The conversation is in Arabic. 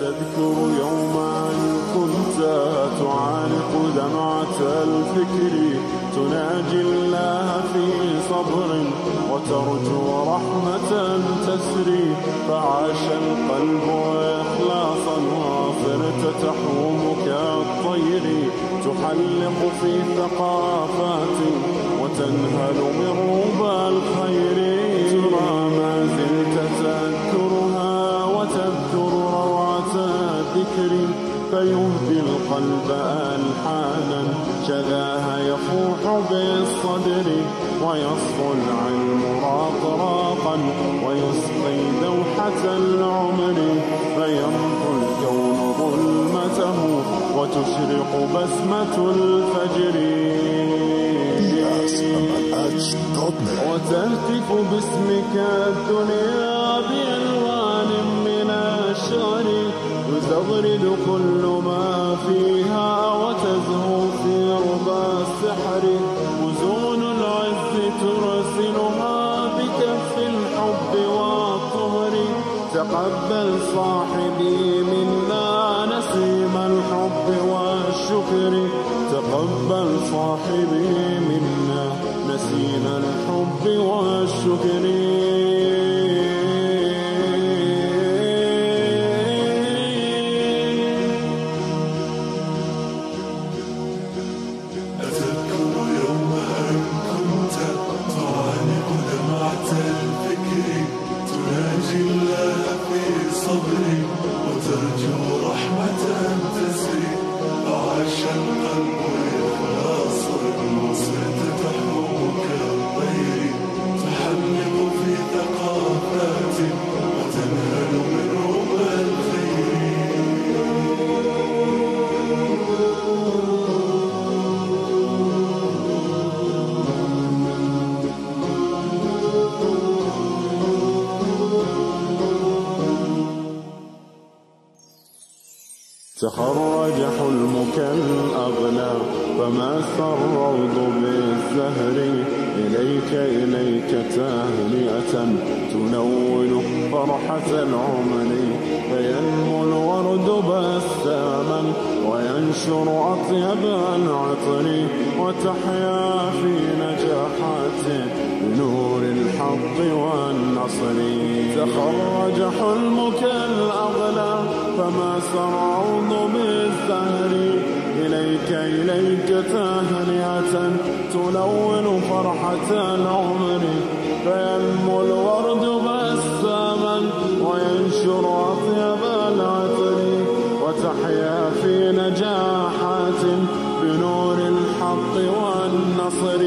تذكر يوما كنت تعانق دمعة الفكر. تناجي الله في صبر وترجو رحمة تسري فعاش القلب إخلاصا وصرت تحوم كالطير تحلق في ثقافات وتنهل من ربى الخير. فيهدي القلب ألحانا شذاها يفوح بالصدر ويصفو العلم راقراقا ويسقي دوحة العمر. فيمحو الكون ظلمته وتشرق بسمة الفجر. وتهتف باسمك الدنيا بألوان وتغرد كل ما فيها وتزهو في ربى السحر. وزون العز ترسلها بكف الحب والطهر. تقبل صاحبي منا نسيم الحب والشكر. تقبل صاحبي منا نسيم الحب والشكر. تخرج حلمك الأغلى فما سررت بالزهر. إليك إليك تهنئة تنول فرحة العمر. فينمو الورد بساما وينشر أطيب العطر. وتحيا في نجاحات بنور الحق والنصر. تخرج حلمك الأغلى فما سرعوض بالزهر إليك إليك تهنئة تلون فرحة العمر. فينمو الورد بساما وينشر أطيب العطر. وتحيا في نجاحات بنور الحق والنصر.